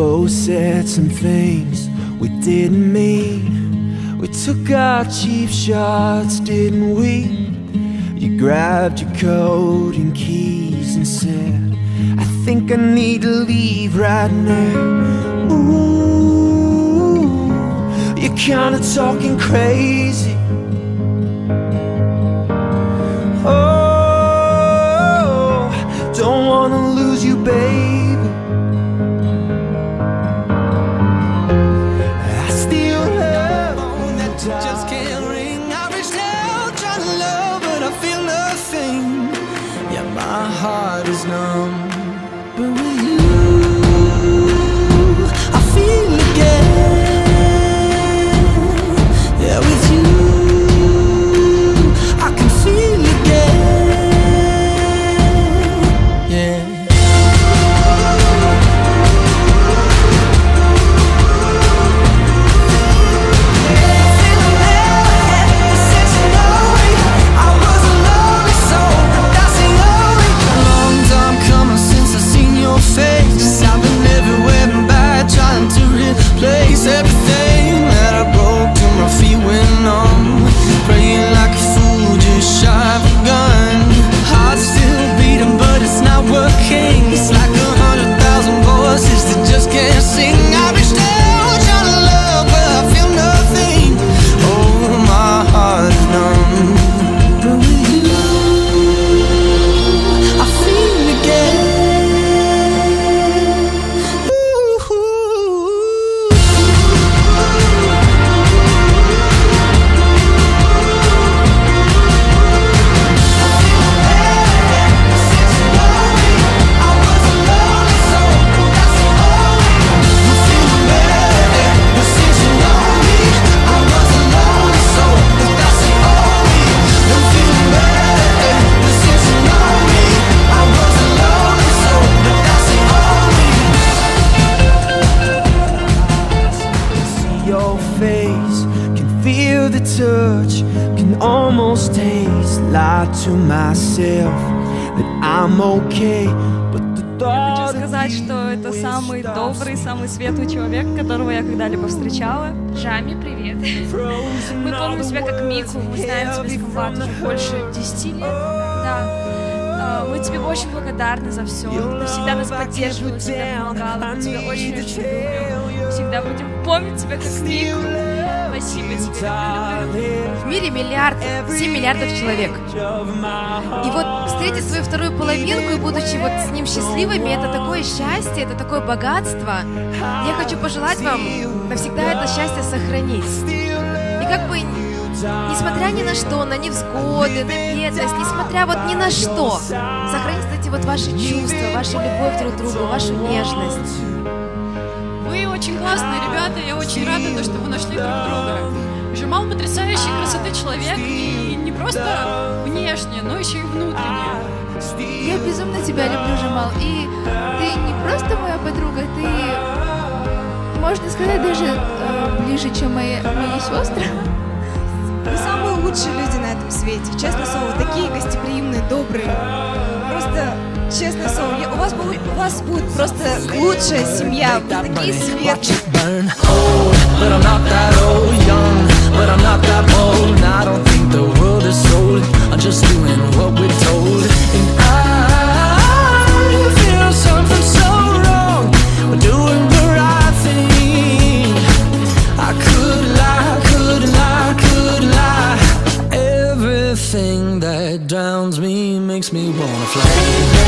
both said some things we didn't mean. We took our cheap shots, didn't we? You grabbed your coat and keys and said, I think I need to leave right now. Ooh, you're kinda talking crazy. Oh, don't wanna lose you, baby. Is numb. The touch, can almost taste. Lie to myself that I'm okay, but the Хочу thought of сказать, что это самый добрый, самый светлый человек, которого я когда-либо встречала. Жами, привет. Мы помним тебя как Мику, мы знаем тебя с from уже больше hurt. 10 лет. Да. А, Мы тебе очень благодарны за все. Ты всегда нас поддерживала, всегда помогала. Мы тебя очень-очень любим. Всегда будем помнить тебя как Мику. Спасибо тебе. В мире миллиард, 7 миллиардов человек. И вот встретить свою вторую половинку и будучи вот с ним счастливыми, это такое счастье, это такое богатство. Я хочу пожелать вам навсегда это счастье сохранить. И как бы, несмотря ни на что, на невзгоды, на бедность, несмотря вот ни на что, сохранить эти вот ваши чувства, вашу любовь друг к другу, вашу нежность. Очень классные ребята, я очень рада, то, что вы нашли друг друга. Жамал потрясающей красоты человек, и не просто внешне, но еще и внутренне. Я безумно тебя люблю, Жамал. И ты не просто моя подруга, ты, можно сказать, даже э, ближе, чем мои, мои сестры. Вы самые лучшие люди на этом свете. Честное слово, такие гостеприимные, добрые. Просто, у, вас будет, у вас будет просто лучшая семья. Вы такие светлые. burn old, but I'm not that old. Young, but I'm not that bold. And I don't think the world is sold. I'm just doing what we're told. And I feel something so wrong. We're doing the right thing. I could lie, could lie, could lie. Everything that drowns me makes me wanna fly.